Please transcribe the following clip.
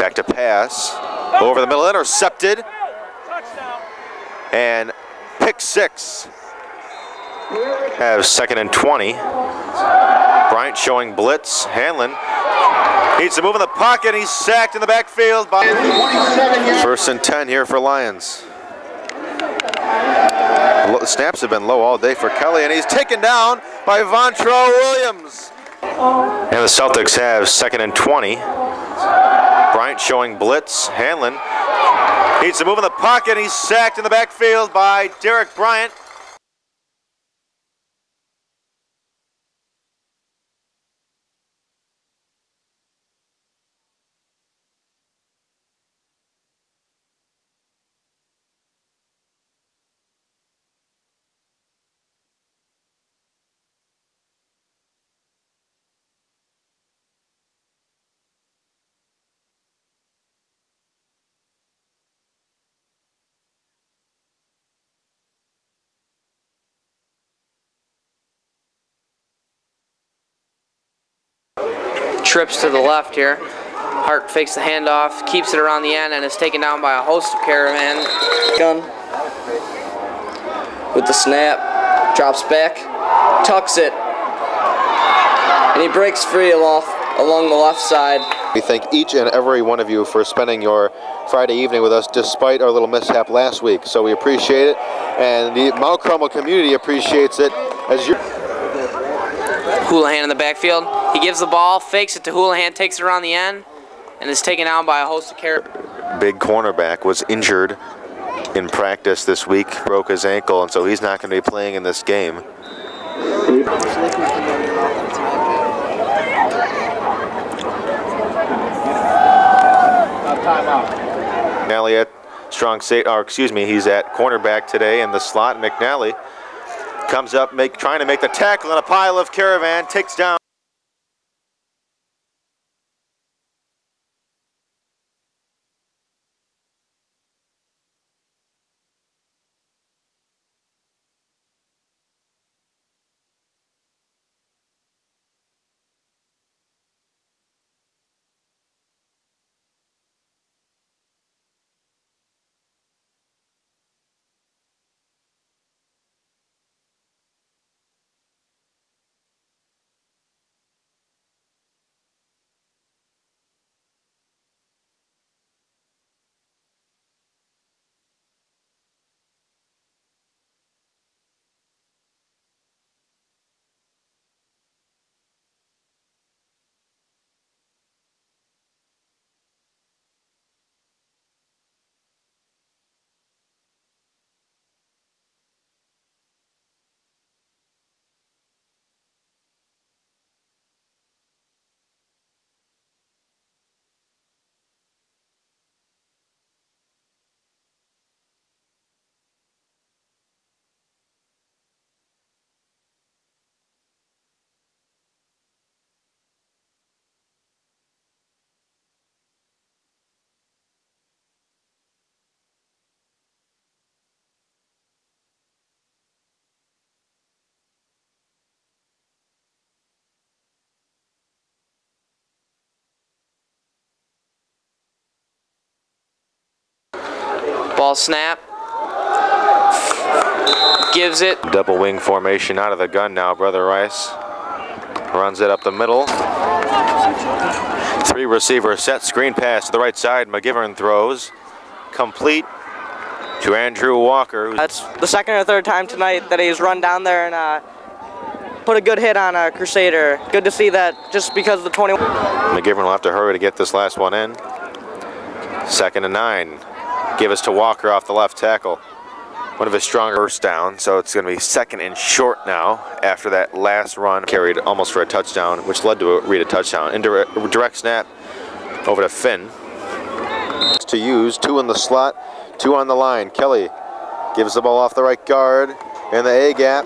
Back to pass. Over the middle, intercepted. And pick six. Have second and 20. Bryant showing blitz. Hanlon needs to move in the pocket. He's sacked in the backfield by first and 10 here for Lions. Snaps have been low all day for Kelly, and he's taken down by Vontrell Williams. And the Celtics have second and 20. Bryant showing blitz. Hanlon needs to move in the pocket. He's sacked in the backfield by Derrick Bryant. Trips to the left here. Hart fakes the handoff, keeps it around the end, and is taken down by a host of caravan. Gun with the snap, drops back, tucks it, and he breaks free along, along the left side. We thank each and every one of you for spending your Friday evening with us despite our little mishap last week. So we appreciate it, and the Mount Carmel community appreciates it as you. Houlihan in the backfield. He gives the ball, fakes it to Houlihan, takes it around the end, and is taken down by a host of caravan. Big cornerback was injured in practice this week, broke his ankle, and so he's not going to be playing in this game. McNally at strong state, or excuse me, he's at cornerback today in the slot. McNally comes up, make trying to make the tackle in a pile of caravan, takes down. Ball snap. Gives it. Double wing formation out of the gun now, Brother Rice. Runs it up the middle. Three receiver set screen pass to the right side. McGivern throws. Complete to Andrew Walker. That's the second or third time tonight that he's run down there and uh, put a good hit on a Crusader. Good to see that just because the 21. McGivern will have to hurry to get this last one in. Second and nine. Give us to Walker off the left tackle. One of his stronger first down, so it's going to be second and short now after that last run carried almost for a touchdown, which led to a read a touchdown. Indirect direct snap over to Finn. To use two in the slot, two on the line. Kelly gives the ball off the right guard in the A gap.